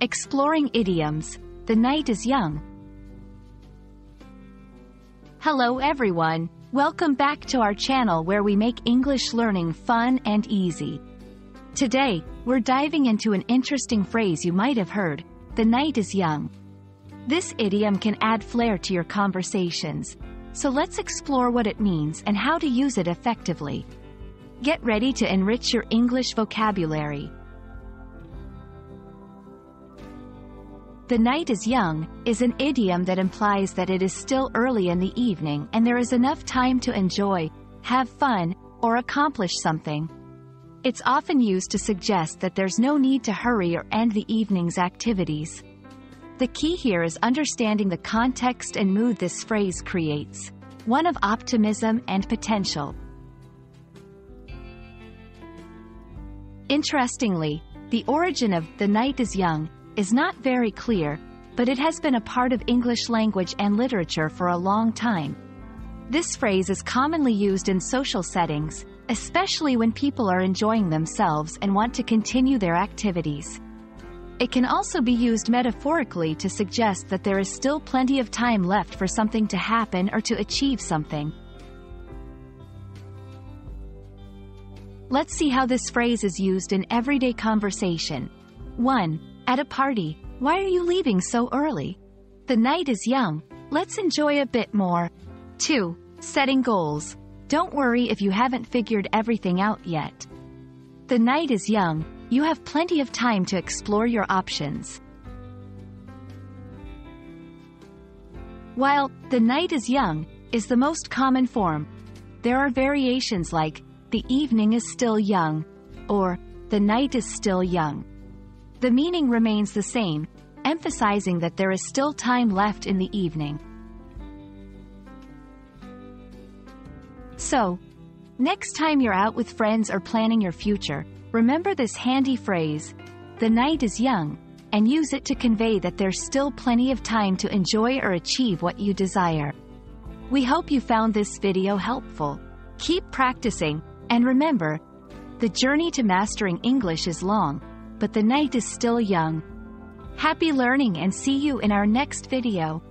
Exploring idioms. The night is young. Hello everyone. Welcome back to our channel where we make English learning fun and easy. Today, we're diving into an interesting phrase you might have heard. The night is young. This idiom can add flair to your conversations. So let's explore what it means and how to use it effectively. Get ready to enrich your English vocabulary. The night is young is an idiom that implies that it is still early in the evening and there is enough time to enjoy, have fun, or accomplish something. It's often used to suggest that there's no need to hurry or end the evening's activities. The key here is understanding the context and mood this phrase creates, one of optimism and potential. Interestingly, the origin of the night is young is not very clear, but it has been a part of English language and literature for a long time. This phrase is commonly used in social settings, especially when people are enjoying themselves and want to continue their activities. It can also be used metaphorically to suggest that there is still plenty of time left for something to happen or to achieve something. Let's see how this phrase is used in everyday conversation. 1. At a party, why are you leaving so early? The night is young, let's enjoy a bit more. 2. Setting goals. Don't worry if you haven't figured everything out yet. The night is young, you have plenty of time to explore your options. While the night is young is the most common form, there are variations like the evening is still young or the night is still young. The meaning remains the same, emphasizing that there is still time left in the evening. So, next time you're out with friends or planning your future, remember this handy phrase, the night is young, and use it to convey that there's still plenty of time to enjoy or achieve what you desire. We hope you found this video helpful. Keep practicing, and remember, the journey to mastering English is long, but the night is still young. Happy learning and see you in our next video.